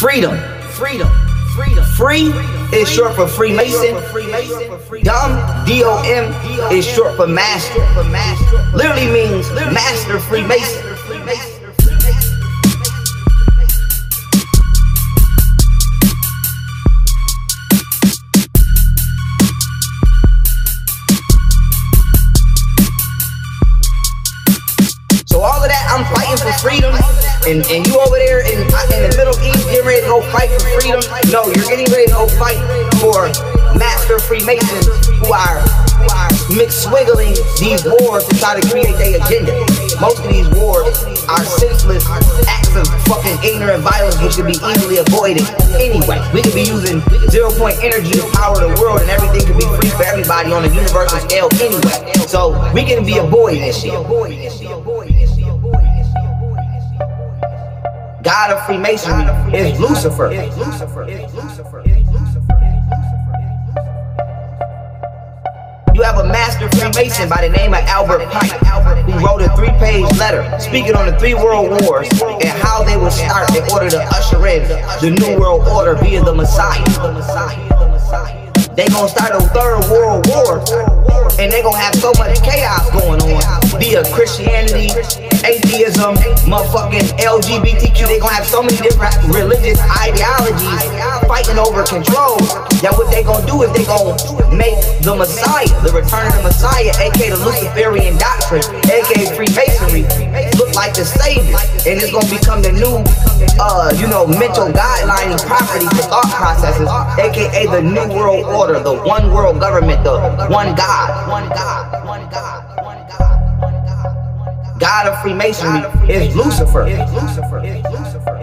Freedom. Freedom. Freedom. Free is short for Freemason. Dumb, D-O-M, is short for master. Literally means master Freemason. So all of that, I'm fighting for freedom. And, and you over there in, in the Middle East ready to go fight for freedom. No, you're getting ready to go fight for master Freemasons who are, mixwiggling these wars to try to create their agenda. Most of these wars are senseless acts of fucking ignorant violence which can be easily avoided anyway. We could be using zero point energy to power the world and everything could be free for everybody on a universal scale anyway. So we can be avoiding this shit. God of Freemasonry is Lucifer. You have a master Freemason by the name of Albert Pike, who wrote a three-page letter speaking on the three world wars and how they would start in order to usher in the new world order via the Messiah. They gonna start a third world war, and they gonna have so much chaos going on Be via Christianity, atheism, motherfucking LGBTQ. They gonna have so many different religious ideologies fighting over control. That what they gonna do is they gonna make the Messiah, the return of the Messiah, aka the Luciferian doctrine, aka the savior, and it's gonna become the new, uh, you know, mental guidelining property for thought processes, aka the new world order, the one world government, the one God, one God, one God, God. God of Freemasonry is Lucifer. Lucifer. Lucifer.